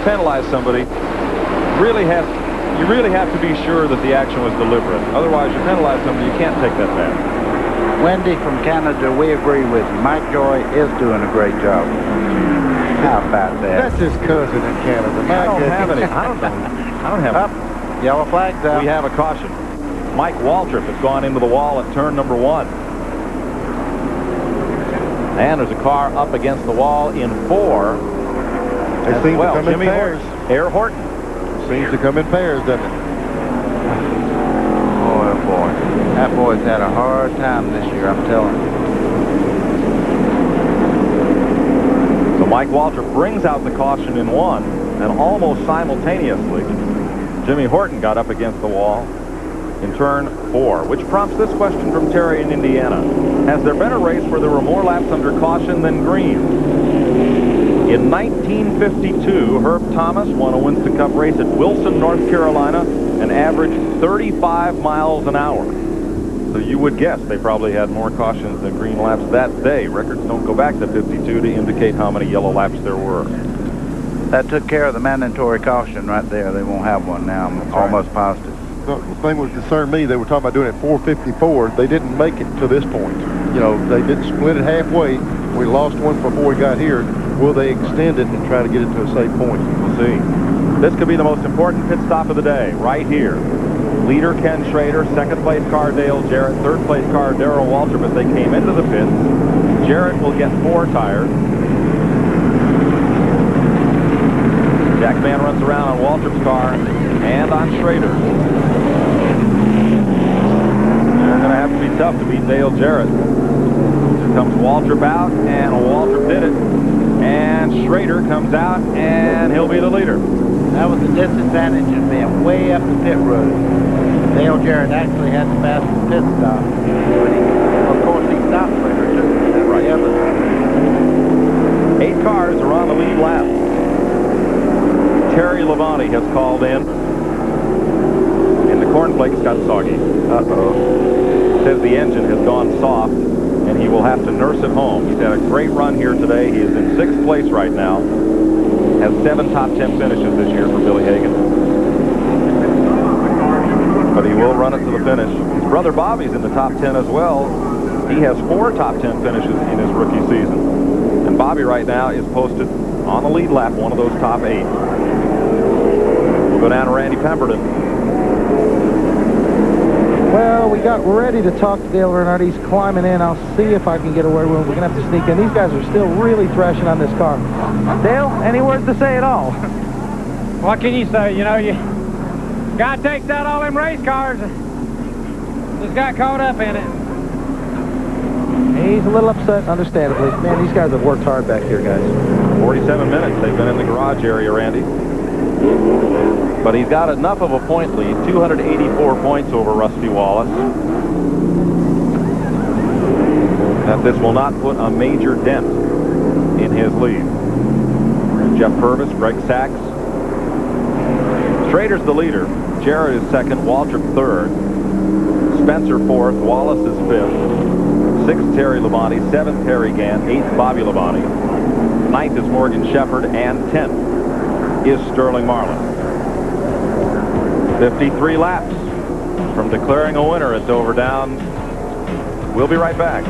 to penalize somebody, really have you really have to be sure that the action was deliberate. Otherwise, you penalize somebody, you can't take that bad. Wendy from Canada, we agree with. Mike Joy is doing a great job. How about that? That's his cousin in Canada. I don't have any. I don't know. I don't have Up. Yellow flags out. We have a caution. Mike Waltrip has gone into the wall at turn number one. And there's a car up against the wall in four. They seems well. to come Jimmy in pairs. Horton. Air Horton. Seems to come in pairs, doesn't it? Boy, oh boy. That boy's had a hard time this year, I'm telling you. So Mike Waltrip brings out the caution in one, and almost simultaneously, Jimmy Horton got up against the wall in turn four, which prompts this question from Terry in Indiana. Has there been a race where there were more laps under caution than green? In 1952, Herb Thomas won a Winston Cup race at Wilson, North Carolina, and averaged 35 miles an hour. So you would guess they probably had more cautions than green laps that day. Records don't go back to 52 to indicate how many yellow laps there were. That took care of the mandatory caution right there. They won't have one now, I'm almost positive. The thing that concerned me, they were talking about doing it 454. They didn't make it to this point. You know, they didn't split it halfway. We lost one before we got here. Will they extend it and try to get it to a safe point? We'll see. This could be the most important pit stop of the day, right here. Leader Ken Schrader, second place car Dale Jarrett, third place car Darrell Waltrip as they came into the pits. Jarrett will get four tires. Jack Mann runs around on Waltrip's car and on Schrader. They're going to have to be tough to beat Dale Jarrett. Here comes Waltrip out, and Waltrip did it. And Schrader comes out, and he'll be the leader. That was the disadvantage of being way up the pit road. Dale Jarrett actually had the fastest pit stop. But he, of course, he stopped quicker, too. That's Right. the evidence. Eight cars are on the lead lap. Terry Labonte has called in. And the cornflakes got soggy. Uh-oh. Says the engine has gone soft, and he will have to nurse it home. He's had a great run here today. He is in sixth place right now. Has seven top ten finishes this year for Billy Hagan. But he will run it to the finish. His brother Bobby's in the top ten as well. He has four top ten finishes in his rookie season. And Bobby right now is posted on the lead lap, one of those top eight. We'll go down to Randy Pemberton. Well, we got ready to talk to Dale Earnhardt. He's climbing in. I'll see if I can get away with him. We're going to have to sneak in. These guys are still really thrashing on this car. Dale, any words to say at all? What can you say? You know, you guy takes out all them race cars. Just got caught up in it. He's a little upset, understandably. Man, these guys have worked hard back here, guys. 47 minutes they've been in the garage area, Randy. But he's got enough of a point lead, 284 points over Rusty Wallace. That this will not put a major dent in his lead. Jeff Purvis, Greg Sacks. Schrader's the leader. Jarrett is second, Waltrip third. Spencer fourth, Wallace is fifth. Sixth, Terry Labonte. Seventh, Harry Gant. Eighth, Bobby Labonte. Ninth is Morgan Shepherd. And tenth is Sterling Marlin. 53 laps from declaring a winner at Dover Downs. We'll be right back.